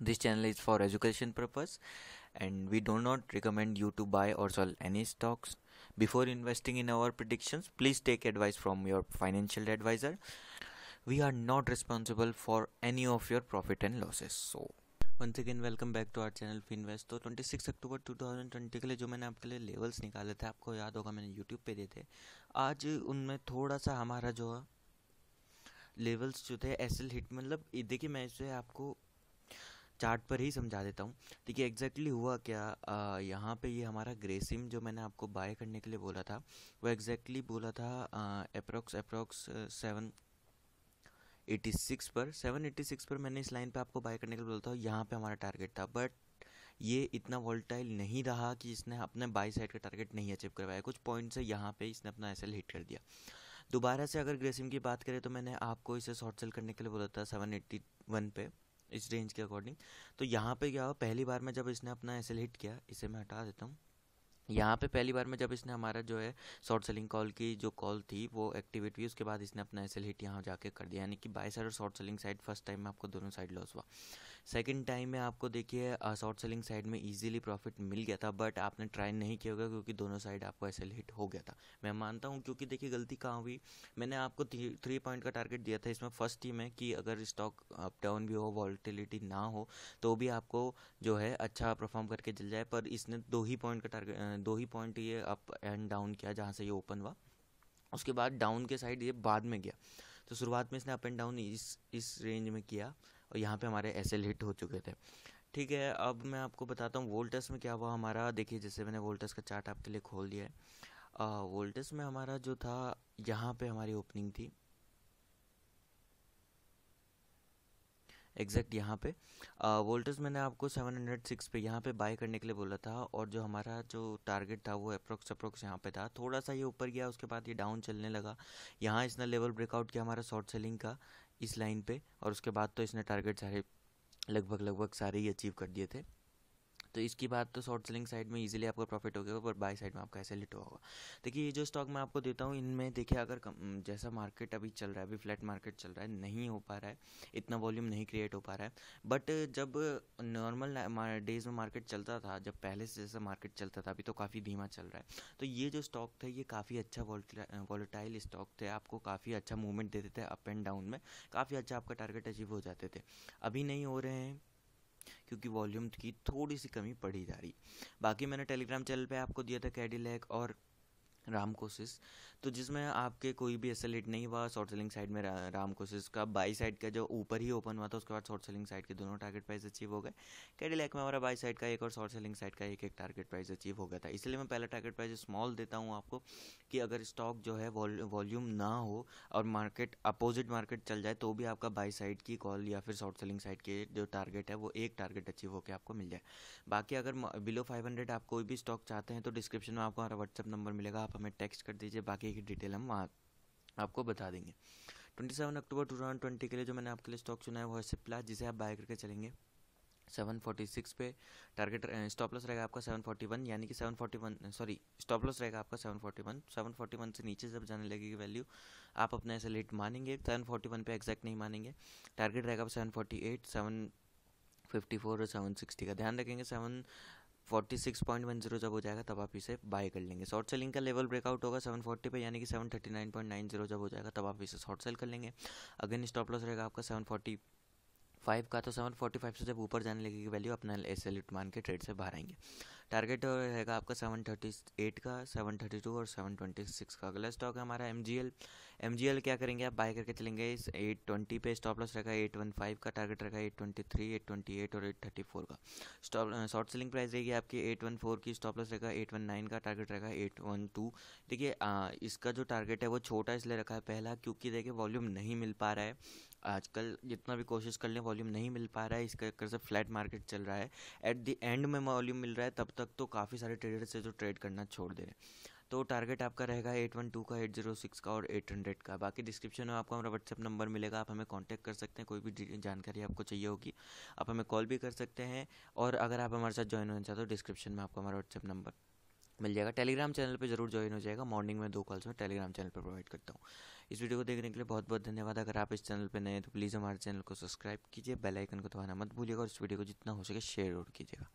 This channel is for education purpose and we do not recommend you to buy or sell any stocks. Before investing in our predictions, please take advice from your financial advisor. We are not responsible for any of your profit and losses. So once again welcome back to our channel Finvest तो 26 अक्टूबर 2020 के लिए जो मैंने आपके लिए levels निकाले थे आपको याद होगा मैंने यूट्यूब पे दिए थे आज उनमें थोड़ा सा हमारा जो लेवल्स जो थे एस हिट मतलब देखिए मैं इसे आपको चार्ट पर ही समझा देता हूँ। देखिए एग्जैक्टली हुआ क्या? यहाँ पे ये हमारा ग्रेसिम जो मैंने आपको बाय करने के लिए बोला था, वो एग्जैक्टली बोला था approx approx seven eighty six पर। सेवन एटी सिक्स पर मैंने इस लाइन पे आपको बाय करने के लिए बोला था यहाँ पे हमारा टारगेट था। बट ये इतना वॉल्टाइल नहीं रहा कि इसने अपने बाई साइड का टारगेट नहीं अचीव करवाया। कुछ पॉइंट से यहाँ पे इसने अपना एसएल हिट कर दिया। दोबारा से अगर ग्रेसिम की बात करें तो मैंने आपको इसे शॉर्ट सेल करने के लिए बोला था सेवन एट्टी वन पे। इस रेंज के अकॉर्डिंग तो यहाँ पे क्या हुआ, पहली बार में जब इसने अपना एस हिट किया, इसे मैं हटा देता हूँ। यहाँ पे पहली बार में जब इसने हमारा जो है शॉर्ट सेलिंग कॉल की, जो कॉल थी, वो एक्टिवेट हुई, उसके बाद इसने अपना एस एल हिट यहाँ जाके कर दिया। यानी कि बाई साइड और short selling side first time में आपको दोनों साइड लॉस हुआ। सेकंड टाइम में आपको देखिए शॉर्ट सेलिंग साइड में इजीली प्रॉफिट मिल गया था बट आपने ट्राई नहीं किया होगा क्योंकि दोनों साइड आपको एस एल हिट हो गया था। मैं मानता हूँ क्योंकि देखिए गलती कहाँ हुई? मैंने आपको थ्री पॉइंट का टारगेट दिया था इसमें फ़र्स्ट ही में कि अगर स्टॉक अप डाउन भी हो वॉल्टिलिटी ना हो तो भी आपको जो है अच्छा परफॉर्म करके चल जाए, पर इसने दो ही पॉइंट का टारगेट दो ही पॉइंट ये अप एंड डाउन किया जहाँ से ये ओपन हुआ। उसके बाद डाउन के साइड ये बाद में गया। तो शुरुआत में इसने अप एंड डाउन इस इस रेंज में किया और यहाँ पे हमारे एस हिट हो चुके थे। ठीक है, अब मैं आपको बताता हूँ वोल्टस में क्या हुआ। हमारा, देखिए, जैसे मैंने वोल्टस का चार्ट आपके लिए खोल दिया है। वोल्टस में हमारा जो था, यहाँ पे हमारी ओपनिंग थी। एग्जैक्ट यहाँ पे। वोल्टेज मैंने आपको 706 पे यहाँ पे बाय करने के लिए बोला था और जो हमारा जो टारगेट था वो अप्रोक्स अप्रोक्स यहाँ पे था। थोड़ा सा ये ऊपर गया, उसके बाद ये डाउन चलने लगा। यहाँ इसने लेवल ब्रेकआउट किया हमारा शॉर्ट सेलिंग का इस लाइन पे और उसके बाद तो इसने टारगेट सारे लगभग लगभग सारे ही अचीव कर दिए थे। तो इसकी बात तो शॉर्ट सेलिंग साइड में इजीली आपको प्रॉफिट हो गया पर बाय साइड में आपका ऐसे लिट होगा देखिए ये जो स्टॉक मैं आपको देता हूँ इनमें देखिए अगर कम, जैसा मार्केट अभी चल रहा है अभी फ्लैट मार्केट चल रहा है नहीं हो पा रहा है इतना वॉल्यूम नहीं क्रिएट हो पा रहा है। बट जब नॉर्मल डेज़ में मार्केट चलता था जब पहले से जैसा मार्केट चलता था अभी तो काफ़ी धीमा चल रहा है। तो ये जो स्टॉक थे ये काफ़ी अच्छा वॉलेटाइल स्टॉक थे आपको काफ़ी अच्छा मूवमेंट देते थे अप एंड डाउन में काफ़ी अच्छा आपका टारगेट अचीव हो जाते थे। अभी नहीं हो रहे हैं क्योंकि वॉल्यूम की थोड़ी सी कमी पड़ी जा रही। बाकी मैंने टेलीग्राम चैनल पे आपको दिया था कैडिलैक और राम कोशिश। तो जिसमें आपके कोई भी एस नहीं हुआ शॉर्ट सेलिंग साइड में रा, राम कोशिश का बाई साइड का जो ऊपर ही ओपन हुआ था उसके बाद शॉर्ट सेलिंग साइड के दोनों टारगेट प्राइस अचीव हो गए। कैडिलैक में हमारा बाई साइड का एक और शॉर्ट सेलिंग साइड का एक एक टारगेट प्राइस अचीव हो गया था। इसलिए मैं पहला टारगेट प्राइस स्मॉल देता हूँ आपको कि अगर स्टॉक जो है वॉल्यूम ना हो और मार्केट अपोजिट मार्केट चल जाए तो भी आपका बाई साइड की कॉल या फिर शॉर्ट सेलिंग साइड के जो टारगेट है वो एक टारगेट अचीव होकर आपको मिल जाए। बाकी अगर बिलो फाइव आप कोई भी स्टॉक चाहते हैं तो डिस्क्रिप्शन में आपको हमारा व्हाट्सअप नंबर मिलेगा। आप हमें टेक्स्ट कर दीजिए, बाकी की डिटेल हम वहाँ आपको बता देंगे। 27 अक्टूबर 2020 के लिए जो मैंने आपके लिए स्टॉक चुना है, वो है सिप्ला जिसे आप बाय करके चलेंगे। 746 पे टारगेट स्टॉप लॉस रहेगा आपका 741 यानी कि 741 सॉरी स्टॉप लॉस रहेगा आपका 741 741 से नीचे जब जाने लगेगी वैल्यू आप अपने ऐसे लेट मानेंगे 741 पे एग्जैक्ट नहीं मानेंगे। टारगेट रहेगा 748 754 और 760 का। ध्यान रखेंगे seven forty six point one zero जब हो जाएगा, तब आप इसे बाय कर लेंगे। शॉर्ट सेलिंग का लेवल ब्रेकआउट होगा सेवन फोर्टी पे, यानी कि seven thirty nine point nine zero जब हो जाएगा, तब आप इसे शॉर्ट सेल कर लेंगे। अगेन स्टॉप लॉस रहेगा आपका सेवन फोर्टी फाइव का तो सेवन फोर्टी फाइव से जब ऊपर जाने लगेगी वैल्यू अपना एस एल मान के ट्रेड से बाहर आएँगे। टारगेट रहेगा आपका सेवन थर्टी एट का सेवन थर्टी टू और सेवन ट्वेंटी सिक्स का। अगला स्टॉक है हमारा M G L M G L क्या करेंगे आप? बाय करके चलेंगे। इस एट ट्वेंटी पे स्टॉप लॉस रहेगा एट वन फाइव का टारगेट रहेगा eight twenty three eight twenty eight और एट थर्टी फोर का। स्टॉप शॉर्ट सेलिंग प्राइस रहेगी आपकी एट वन फोर की। स्टॉप लॉस रहेगा एट वन नाइन का टारगेट रहेगा एट वन टू देखिए इसका जो टारगेट है वो छोटा इसलिए रखा है पहला क्योंकि देखिए वॉल्यूम नहीं मिल पा रहा है। आजकल जितना भी कोशिश कर लें वॉल्यूम नहीं मिल पा रहा है। इसका कर से फ्लैट मार्केट चल रहा है। एट द एंड में वॉल्यूम मिल रहा है, तब तक तो काफ़ी सारे ट्रेडर से जो ट्रेड करना छोड़ दे रहे हैं। तो टारगेट आपका रहेगा एट वन टू का एट ज़ीरो सिक्स का और एट हंड्रेड का। बाकी डिस्क्रिप्शन में आपको हमारा व्हाट्सएप नंबर मिलेगा। आप हमें कांटेक्ट कर सकते हैं। कोई भी जानकारी आपको चाहिए होगी, आप हमें कॉल भी कर सकते हैं। और अगर आप हमारे साथ ज्वाइन होना चाहते हो डिस्क्रिप्शन में आपको हमारा व्हाट्सएप नंबर मिल जाएगा। टेलीग्राम चैनल पे ज़रूर ज्वाइन हो जाएगा। मॉर्निंग में दो कॉल्स में टेलीग्राम चैनल पर प्रोवाइड करता हूँ। इस वीडियो को देखने के लिए बहुत बहुत धन्यवाद। अगर आप इस चैनल पर नए हैं तो प्लीज़ हमारे चैनल को सब्सक्राइब कीजिए। बेल आइकन को दबाना मत भूलिएगा और इस वीडियो को जितना हो सके शेयर और कीजिएगा।